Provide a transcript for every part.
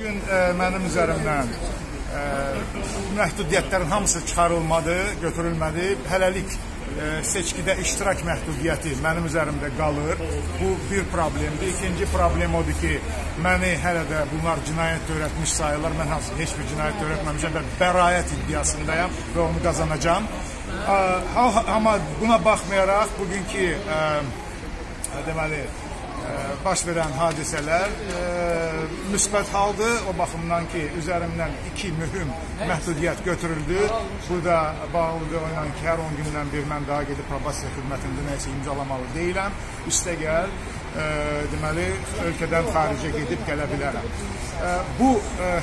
Bugün ə, mənim üzərimdən ə, məhdudiyyətlərin hamısı çıxarılmadı, götürülmədi. Hələlik ə, seçkidə iştirak məhdudiyyəti mənim üzərimdə qalır. Bu bir problemdir. İkinci problem odur ki, məni hələ də bunlar cinayət törətmiş sayırlar. Mən hansı heç bir cinayət törətməmişəm və bəraət iddiasındayam və onu qazanacağam. Ə, amma buna baxmayaraq bugünkü ə, deməli baş verən hadisələr e, müsbət haldır. O baxımdan ki, üzərimdən iki mühüm məhdudiyyət götürüldü. Bu da bağlıdır onunla ki, hər 10 gündən bir mən daha gedib probasiya xidmətində nəsə imzalamalı deyiləm. Üstəgəl e, deməli ölkədən xaricə gedib gələ bilərəm. E, bu e,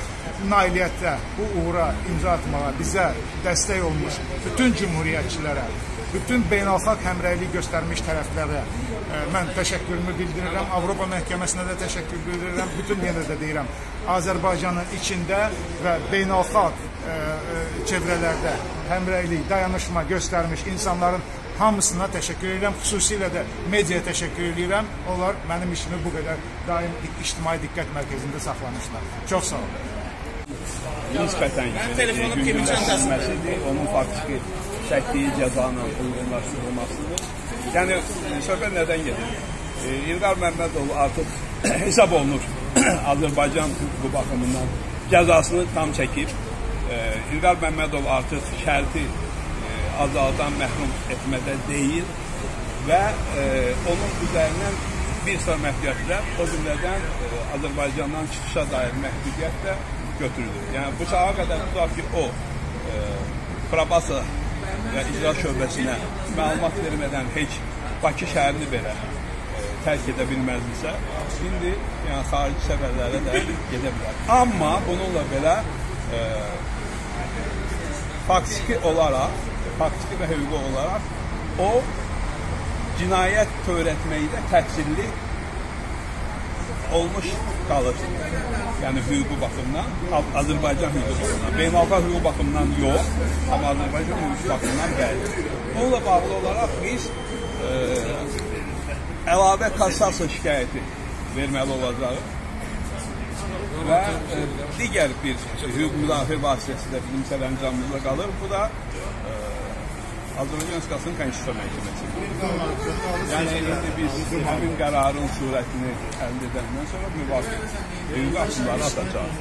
nailiyyətdə, bu uğura imza atmağa bizə dəstək olmuş bütün cümhuriyyətçilərə bütün beynəlxalq həmrəylik göstərmiş tərəflərə ə, e, mən təşəkkürümü bildirirəm. Avropa məhkəməsinə də təşəkkür bildirirəm. Bütün yenə də deyirəm, Azərbaycanın içində və beynəlxalq ə, e, ə, e, çevrələrdə həmrəylik, dayanışma göstərmiş insanların hamısına təşəkkür edirəm. Xüsusilə də mediaya təşəkkür edirəm. Onlar mənim işimi bu qədər daim ictimai diqqət mərkəzində saxlamışlar. Çox sağ olun. Nisbətən gündəmləşdirilməsidir. Onun faktiki çəkdiyi cəzanın uyğunlaşdırılmasıdır. Yəni söhbət nədən gedir? E, İlqar Məmmədov artıq hesab olunur Azərbaycan hüququ baxımından cəzasını tam çəkib. E, İlqar Məmmədov artıq şərti e, azaldan məhrum etmədə deyil və e, onun üzərindən bir sıra məhdudiyyətlər, o cümlədən e, Azərbaycandan çıxışa dair məhdudiyyət də götürülür. Yəni bıçağa qədər tutaq ki, o e, probasiya və icra şöbəsinə məlumat vermədən heç Bakı şəhərini belə e, tərk edə bilməzdisə, indi yəni xarici səfərlərə də gedə bilər. Amma bununla belə e, faktiki olaraq, faktiki və hüquqi olaraq o cinayət törətməkdə təqsirli olmuş qalır. Yəni hüquqi baxımdan, Azərbaycan hüquqi baxımından, beynəlxalq hüquqi baxımından yox, amma Azərbaycan hüquqi baxımından bəli. Bununla bağlı olaraq biz e, əlavə kassasiya şikayəti verməli olacağıq və e, digər bir hüquq müdafiə vasitəsilə bizim sərəncamımızda qalır. Bu da e, Azərbaycan Respublikasının Konstitusiya Məhkəməsi. Yəni indi biz həmin qərarın surətini əldə edəndən sonra müvafiq hüquq addımları atacağıq.